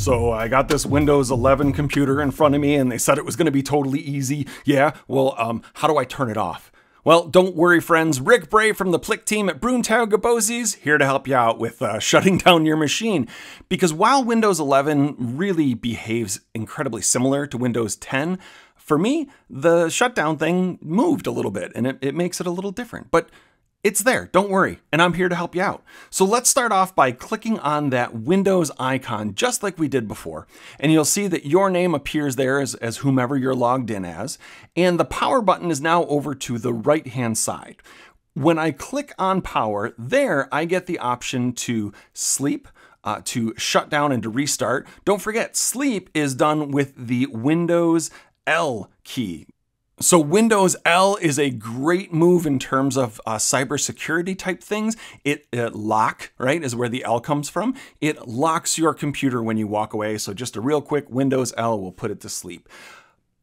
So I got this Windows 11 computer in front of me and they said it was going to be totally easy. Yeah, well, um, how do I turn it off? Well, don't worry, friends. Rick Bray from the PLIC team at Gabosies here to help you out with uh, shutting down your machine. Because while Windows 11 really behaves incredibly similar to Windows 10, for me, the shutdown thing moved a little bit and it, it makes it a little different. But it's there, don't worry, and I'm here to help you out. So let's start off by clicking on that Windows icon, just like we did before. And you'll see that your name appears there as, as whomever you're logged in as. And the power button is now over to the right-hand side. When I click on power, there I get the option to sleep, uh, to shut down and to restart. Don't forget, sleep is done with the Windows L key. So Windows L is a great move in terms of uh, cybersecurity type things. It, it lock, right, is where the L comes from. It locks your computer when you walk away. So just a real quick Windows L will put it to sleep.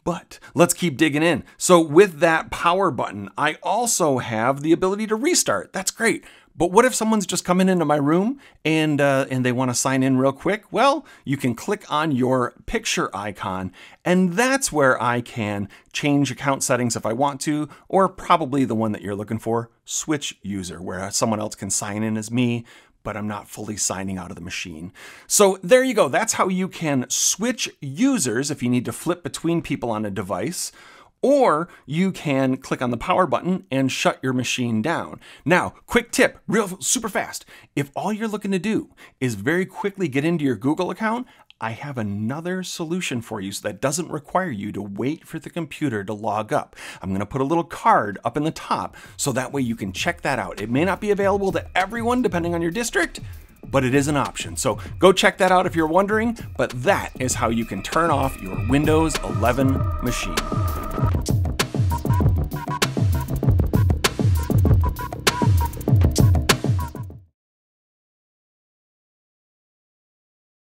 But let's keep digging in. So with that power button, I also have the ability to restart. That's great. But what if someone's just coming into my room and uh, and they want to sign in real quick? Well, you can click on your picture icon, and that's where I can change account settings if I want to, or probably the one that you're looking for, switch user, where someone else can sign in as me, but I'm not fully signing out of the machine. So there you go. That's how you can switch users if you need to flip between people on a device or you can click on the power button and shut your machine down. Now, quick tip, real super fast. If all you're looking to do is very quickly get into your Google account, I have another solution for you so that doesn't require you to wait for the computer to log up. I'm going to put a little card up in the top so that way you can check that out. It may not be available to everyone depending on your district, but it is an option. So go check that out if you're wondering, but that is how you can turn off your Windows 11 machine.